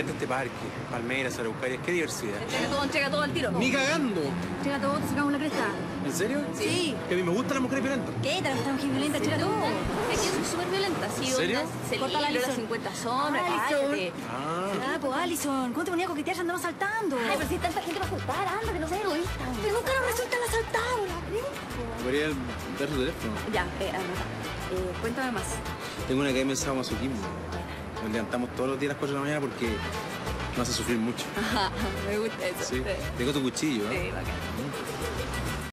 encanta este parque. Palmeras, Araucarias, qué diversidad. Entrega todo, entrega todo al tiro. ¡Ni cagando! Entrega todo, te sacamos la cresta. ¿En serio? Sí. Que a mí me gustan las mujeres violentas. ¿Qué? ¿Te la mujer violenta? Entrega todo. Es que soy súper violenta. Sí, ¿En serio? Se Corta la las Alison. 50 sombras, Alison. cállate. Ah. Ah, pues Alison, ¿cómo te ponía a coquetear si andamos saltando? Ay, pero si hay tanta gente para saltar, anda, que no seas egoísta. Pero nunca nos resulta la saltamos, la Podría dar su teléfono. Ya, eh. Eh, cuéntame más. Tengo una academia de sadomasoquismo. Nos levantamos todos los días a las 4 de la mañana porque me hace sufrir mucho. Ajá, me gusta eso. Sí. Tengo tu cuchillo, Sí, ¿eh? bacán.